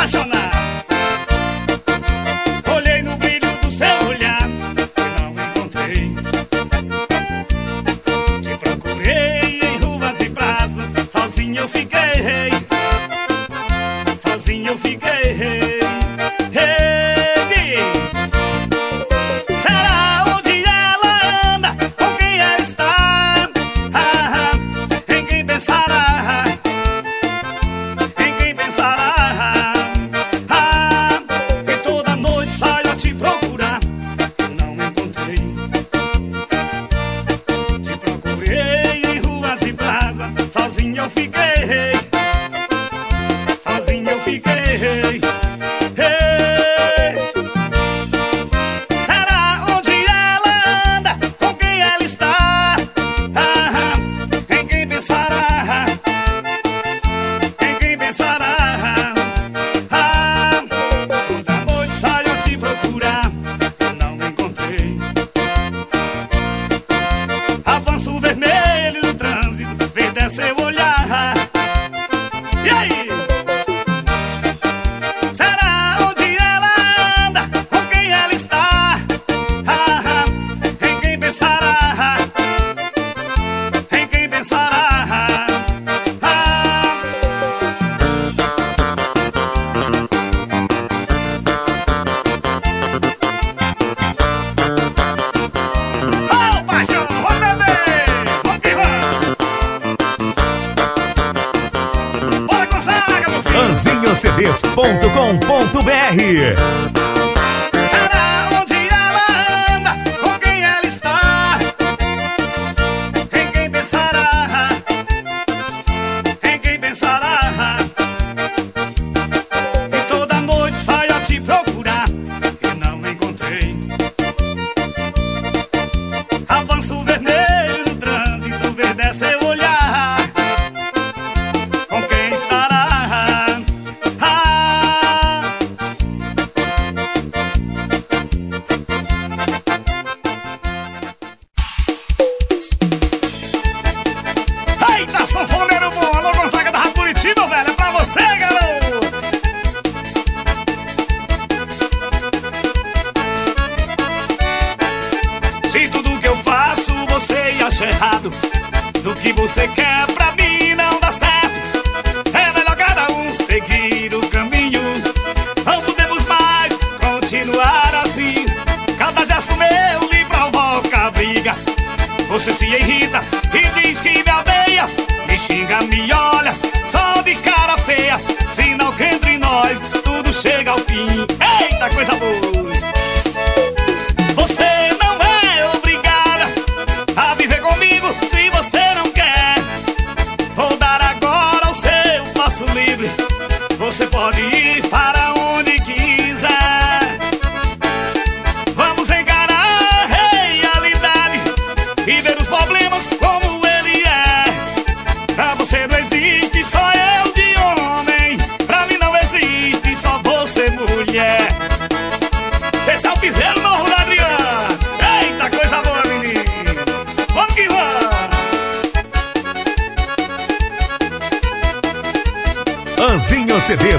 Pasional.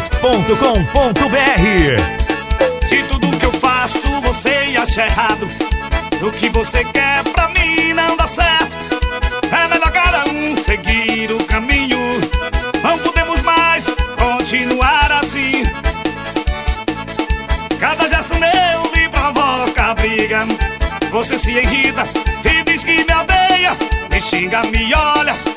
Lojas.com.br De tudo que eu faço, você acha errado. O que você quer pra mim não dá certo. É melhor cada um seguir o caminho. Não podemos mais continuar assim. Cada gesto meu me provoca briga. Você se irrita e diz que me odeia. Me xinga, me olha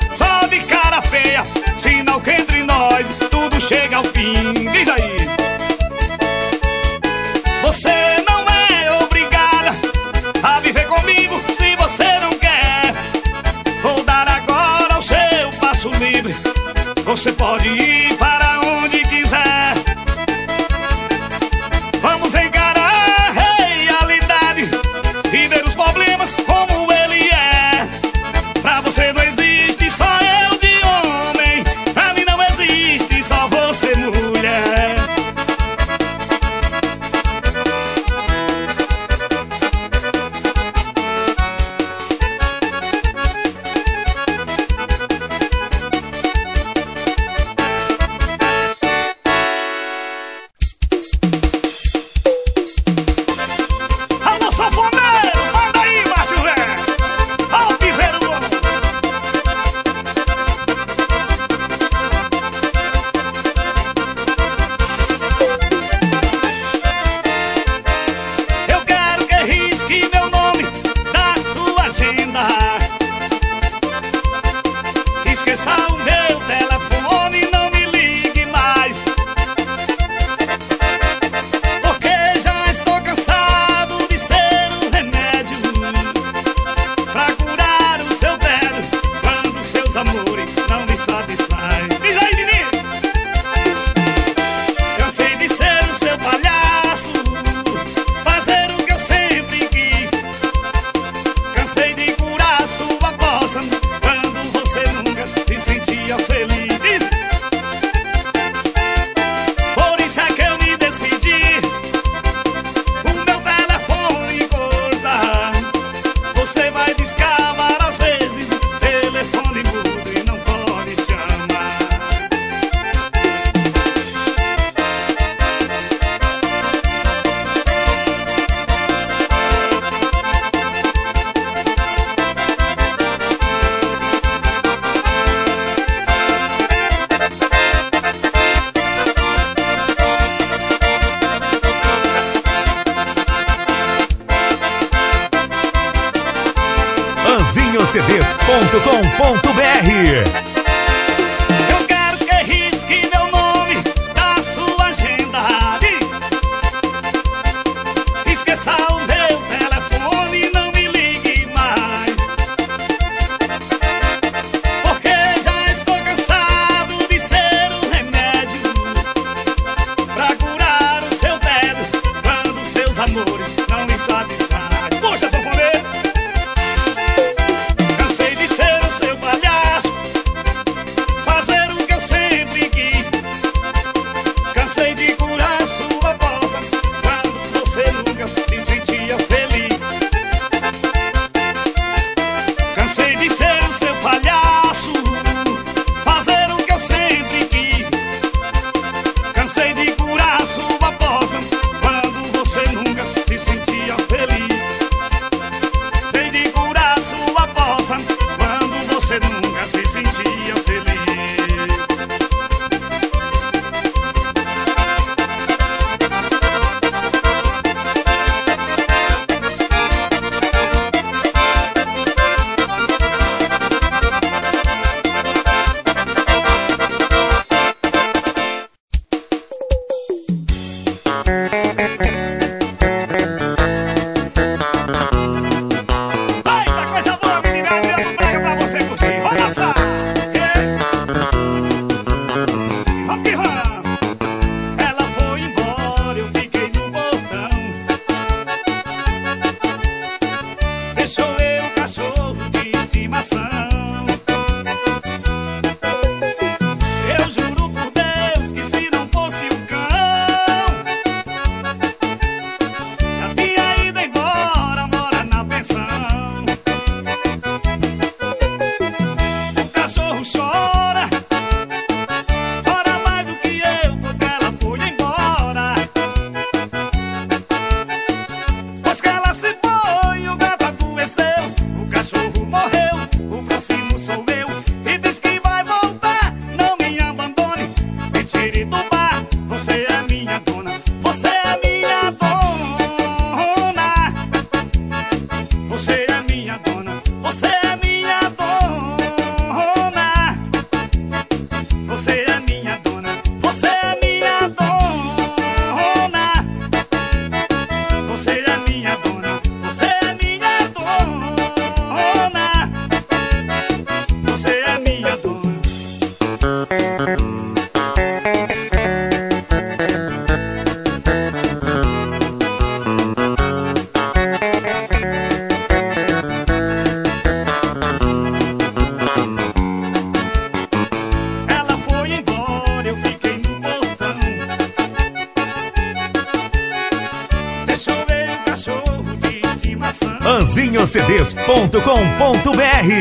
Eu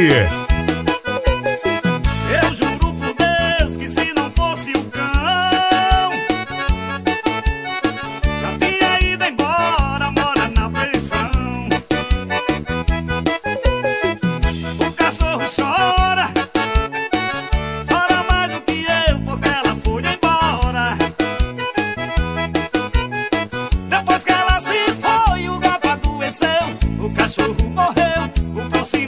juro por Deus que se não fosse o cão, já tinha ido embora, mora na pensão. O cachorro chora, chora mais do que eu, porque ela foi embora. Depois que ela se foi, o gato adoeceu, o cachorro morreu, o cão se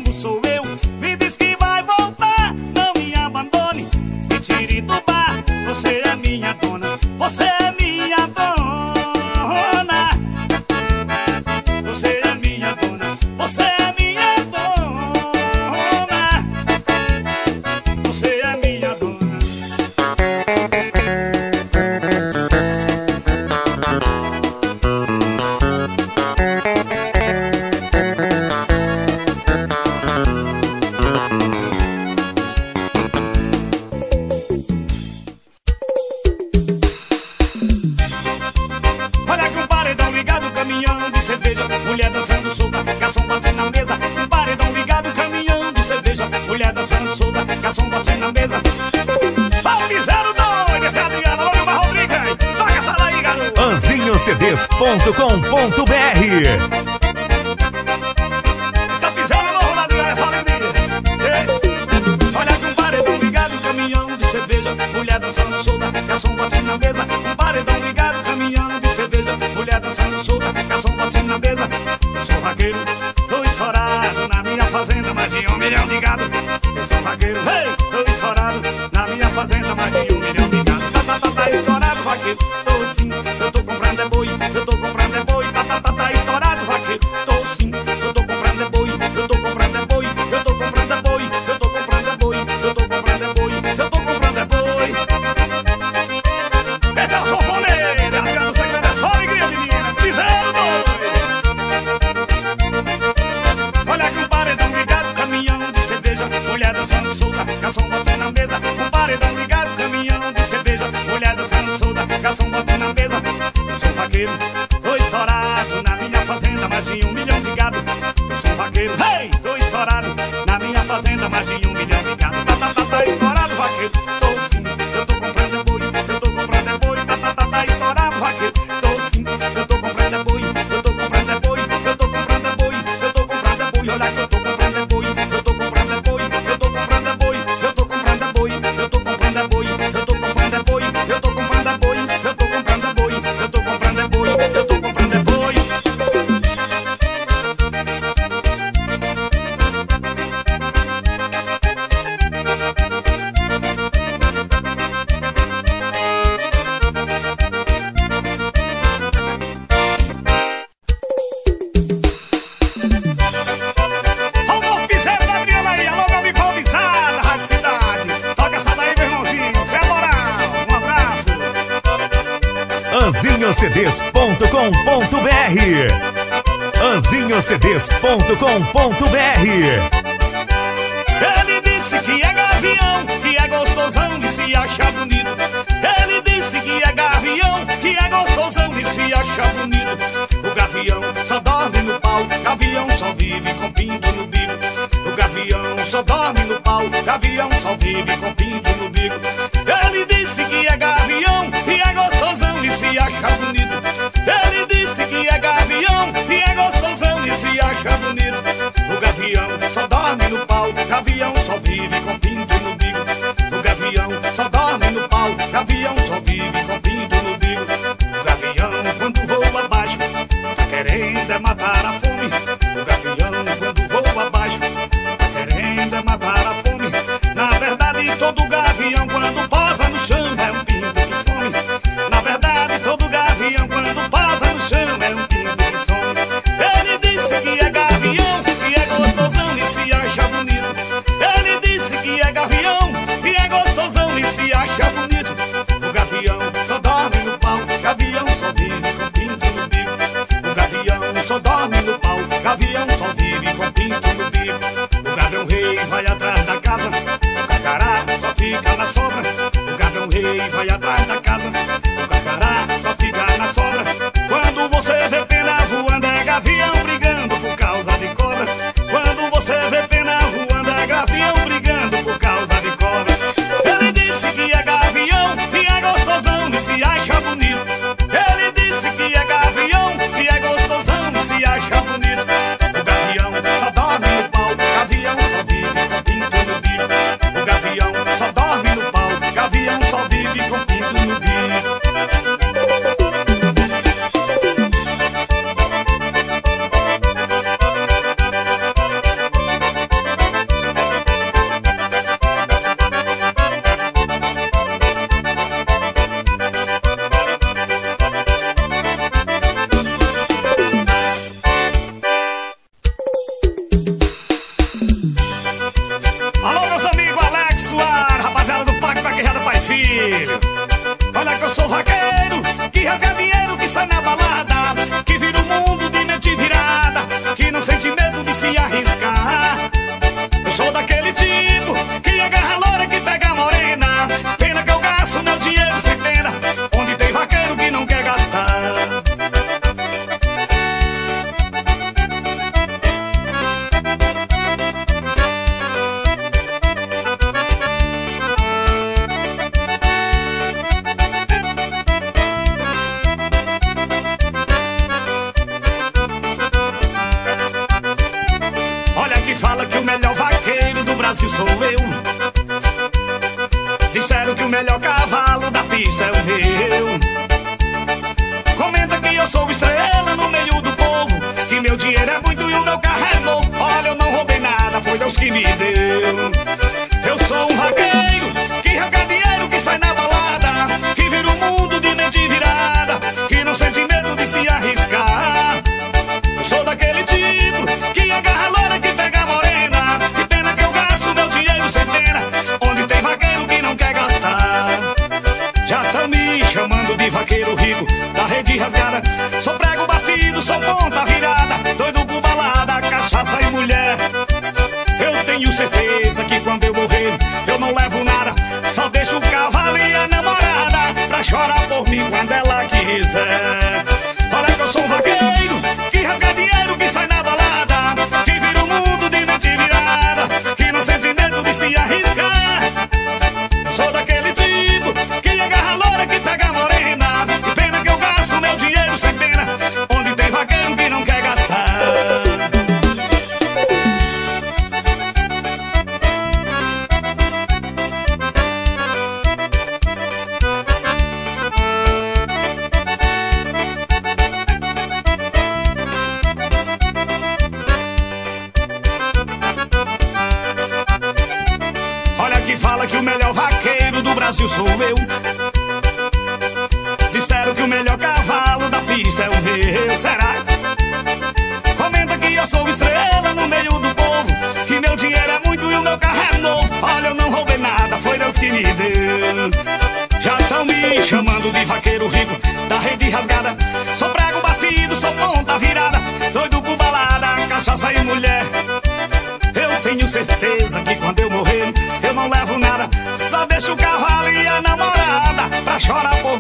vaqueiro, hey, estourado. Na minha fazenda, mais de um milhão de gato. Tá, tá, tá, tá estourado, vaqueiro. Lages.com.br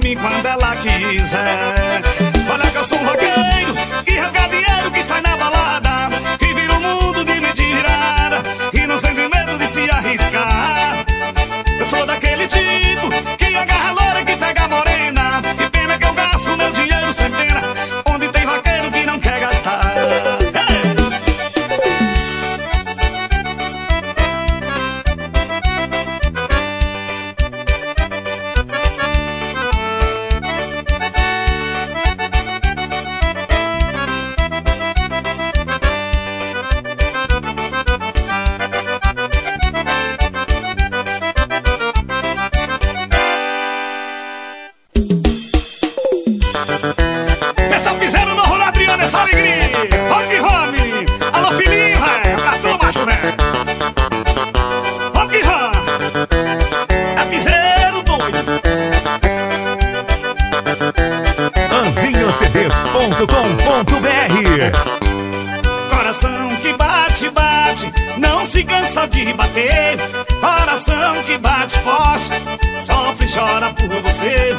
mim quando ela quiser. Olha que eu sou um vaqueiro, que rasga dinheiro, que sai na balada, que vira o mundo de mentirada, e não sente medo de se arriscar. Eu sou daquele tipo que agarra a cansa de bater. Coração que bate forte, sofre e chora por você.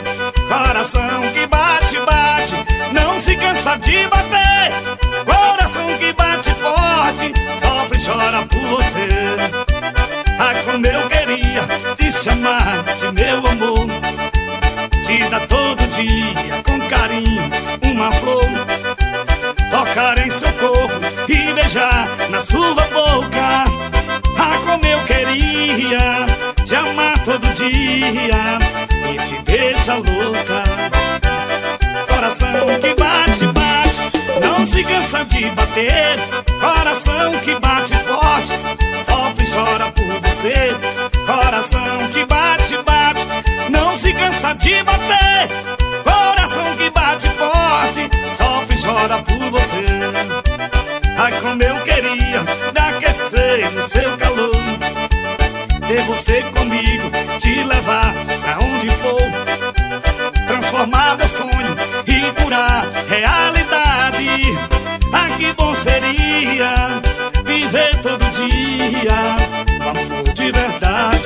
Coração que bate, bate, não se cansa de bater. Coração que bate forte, sofre e chora por você. Ah, como eu queria te chamar de meu amor. Te dar todo dia com carinho uma flor tocar em seu corpo e beijar na sua boca. Dia e te deixa louca. Coração que bate, bate, não se cansa de bater. Coração que bate forte, sofre e chora por você. Coração que bate, bate, não se cansa de bater. Coração que bate forte, sofre e chora por você. Ai, como eu queria me aquecer no seu calor. Ter você comigo, te levar pra onde for. Transformar meu sonho e curar realidade. Ah, que bom seria viver todo dia com amor de verdade.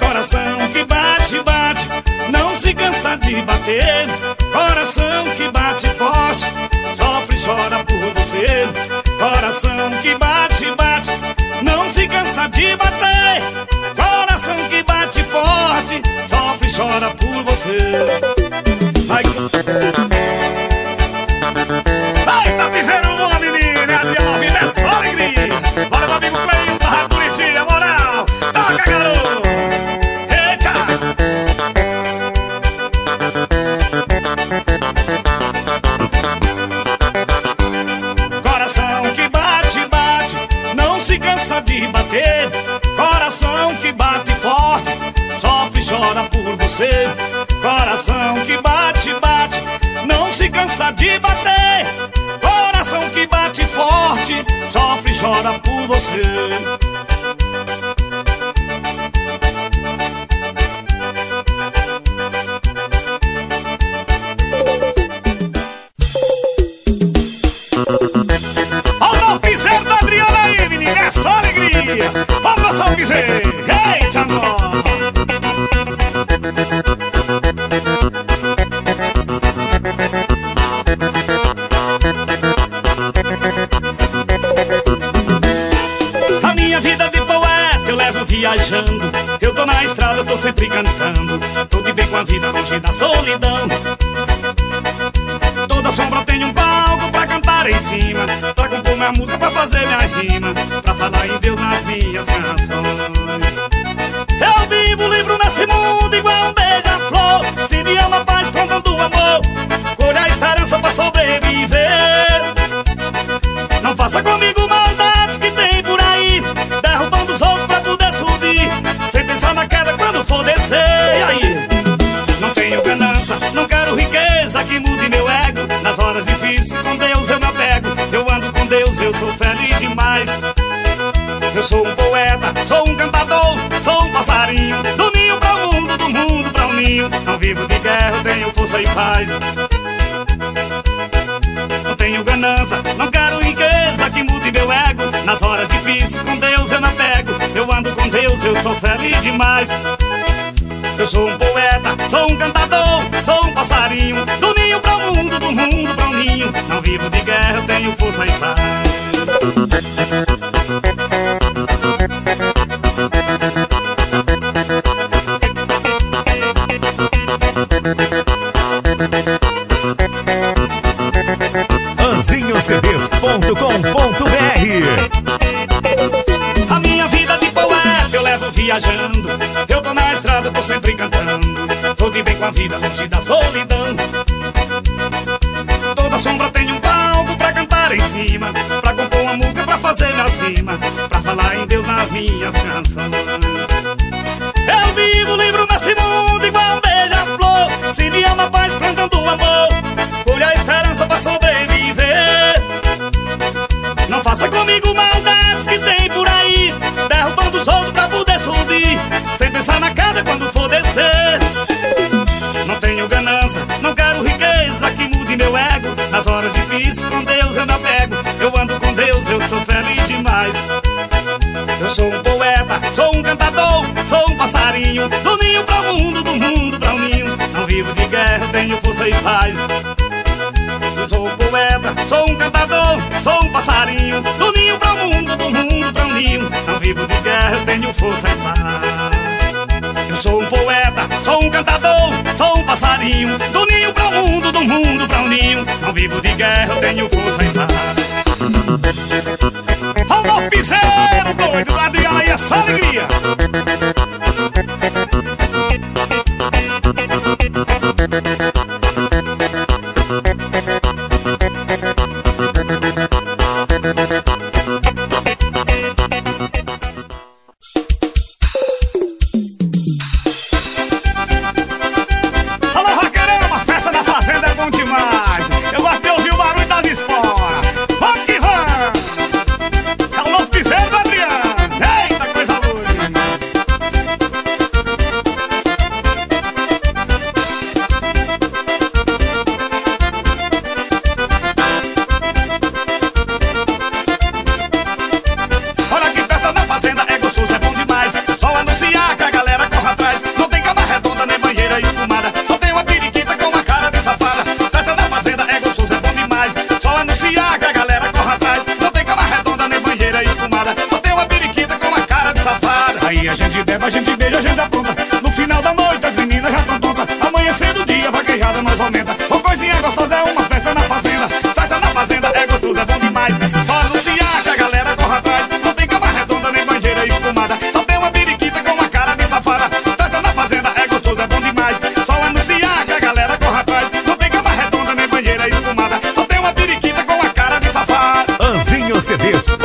Coração que bate, bate, não se cansa de bater. Coração que bate forte, sofre e chora por você. Coração que bate, chora eu sou um poeta, sou um cantador, sou um passarinho. Do ninho pra o mundo, do mundo pra o ninho. Não vivo de guerra, eu tenho força e paz. Não tenho ganância, não quero riqueza que mude meu ego. Nas horas difíceis, com Deus eu não pego. Eu ando com Deus, eu sou feliz demais. Eu sou um poeta, sou um cantador, sou um passarinho. Do ninho pra o mundo, do mundo pra o ninho. Não vivo de guerra, eu tenho força e paz. Poesia.com.br A minha vida de poeta eu levo viajando. Eu tô na estrada, tô sempre cantando. Tô de bem com a vida, longe da solidão. Toda sombra tem um palco pra cantar em cima Pra compor uma música, pra fazer minhas rimas Pra falar em Deus nas minhas canções passarinho Do ninho pra o mundo, do mundo pra o ninho. Não vivo de guerra, tenho força e paz. Eu sou poeta, sou um cantador Sou um passarinho. Do ninho pra o mundo, do mundo pra o ninho. Não vivo de guerra, tenho força e paz. Eu sou um poeta, sou um cantador Sou um passarinho. Do ninho pra o mundo, do mundo pra o ninho. Não vivo de guerra, tenho força e paz. Rodolfo Piseiro, doido, lá de aí, é só alegria.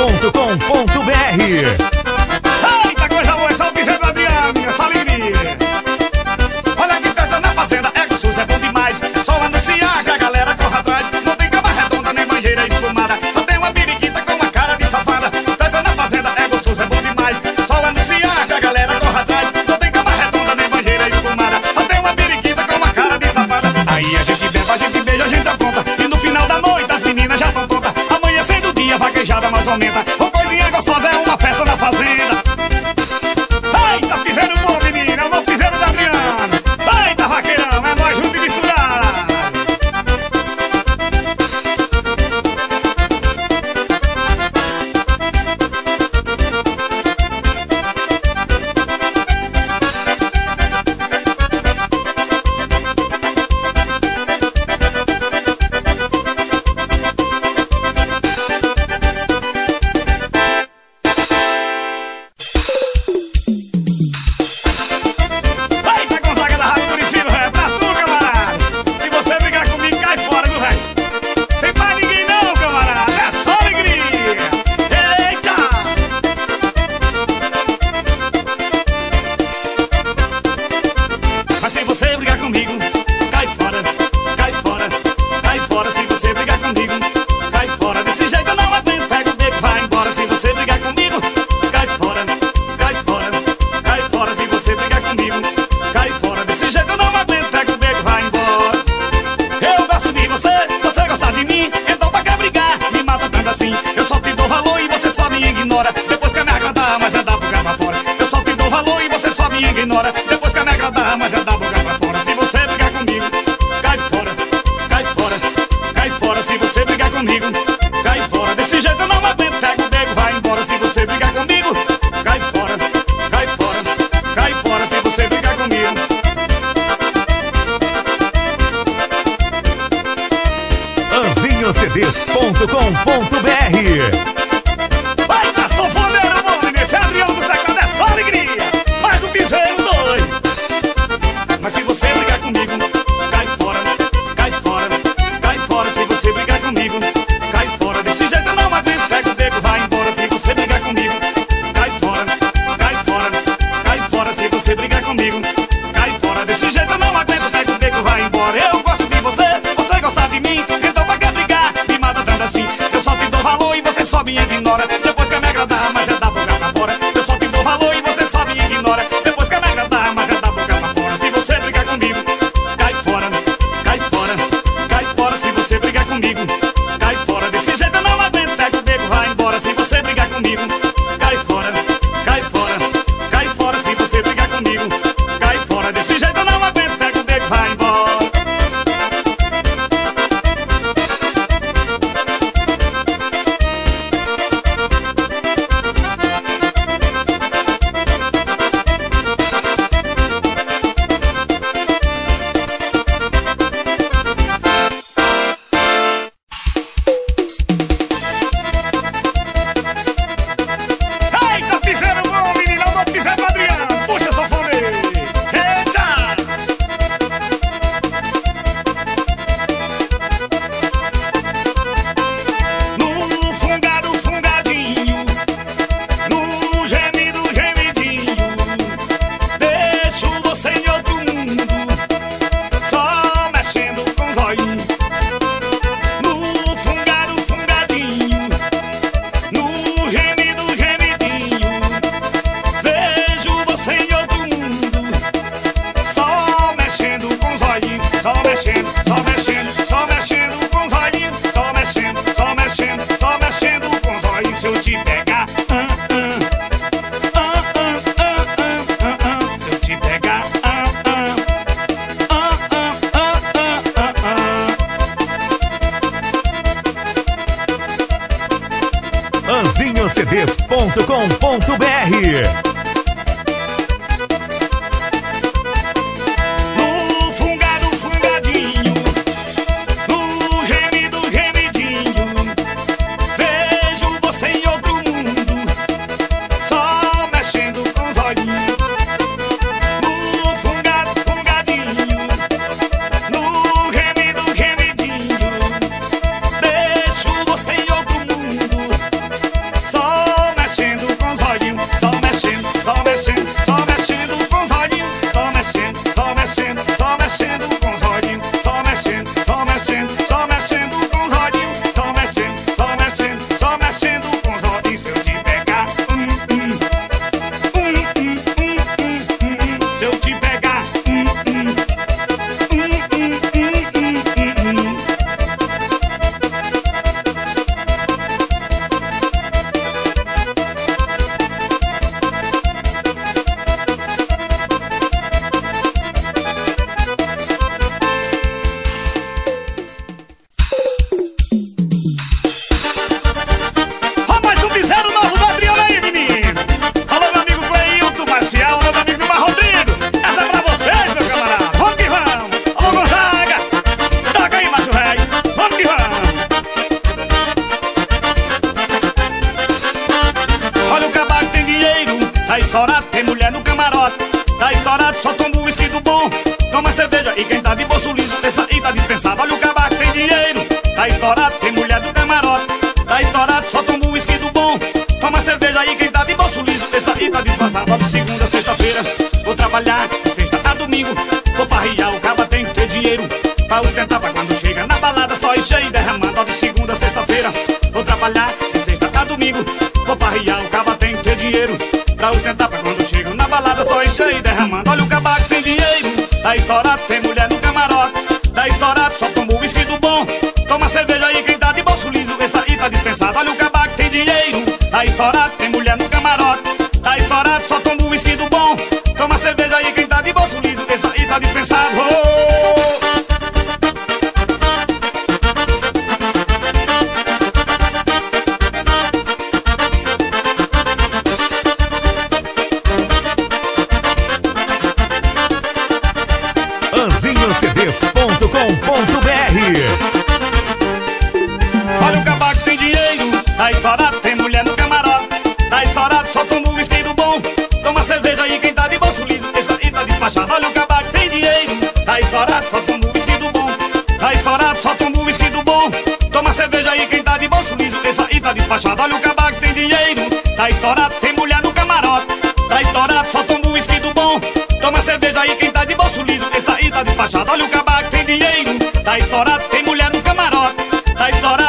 www.cicred.com.br aumenta. O coisinha gostosa é uma شيء ده despachado, olha o cabaco tem dinheiro. Tá estourado, tem mulher no camarote. Tá estourado, só toma um whisky do bom. Toma cerveja aí quem tá de bolso liso Esse aí tá despachado, olha o cabaco tem dinheiro. Tá estourado, tem mulher no camarote. Tá estourado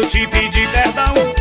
eu te pedi perdão.